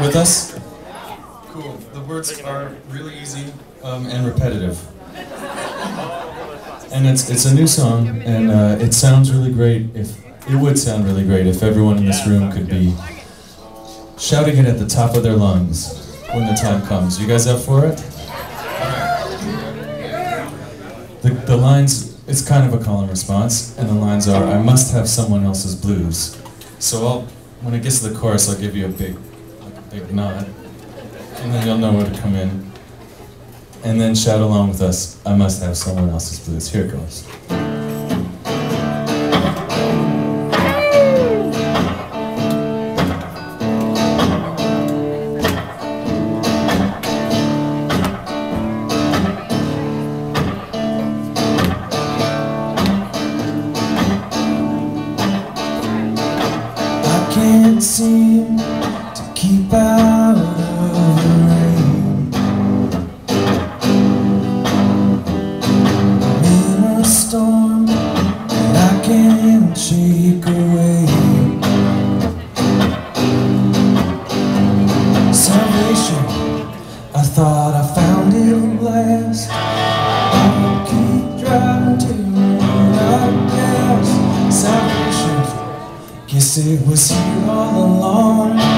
with us? Cool. The words are really easy um, and repetitive. And it's it's a new song, and uh, it sounds really great. If it would sound really great if everyone in this room could be shouting it at the top of their lungs when the time comes. You guys up for it? The, the lines, it's kind of a call and response, and the lines are, I must have someone else's blues. So I'll, when it gets to the chorus, I'll give you a big, like nod, and then you'll know where to come in. And then shout along with us, I must have someone else's blues. Here it goes. It was here all along.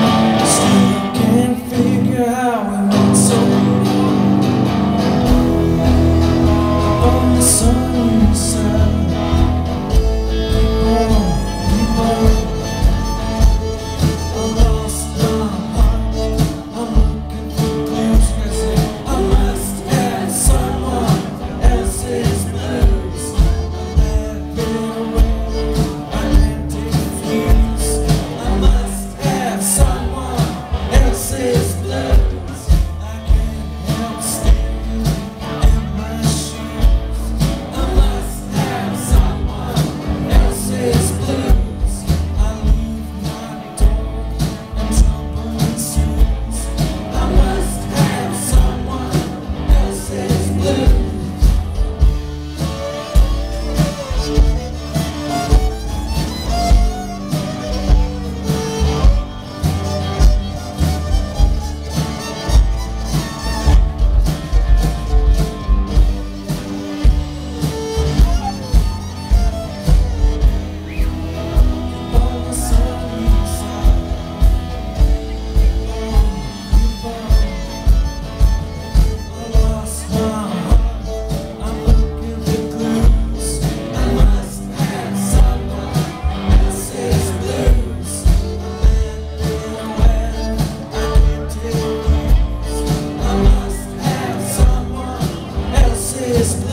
Else's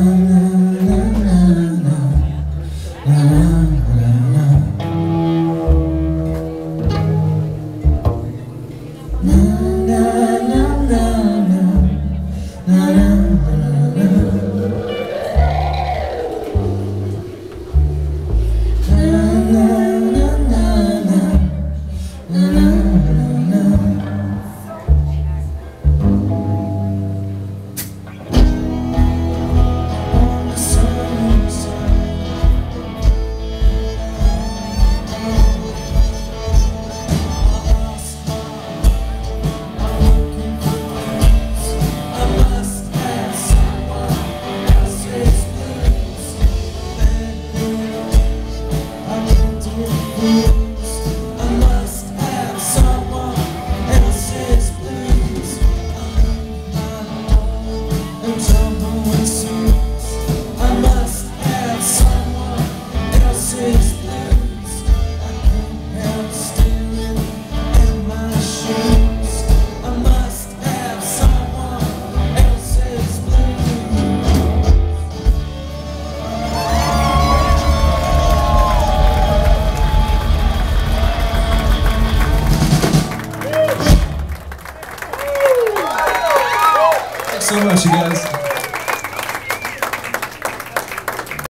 na na much, you guys.